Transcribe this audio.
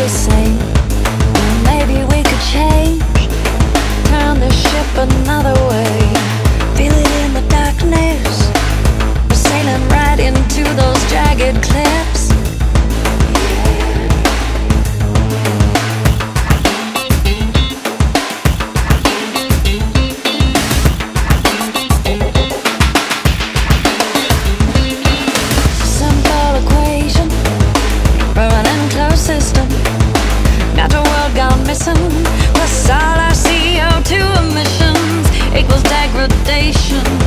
the same missing. Plus all our CO2 emissions equals degradation.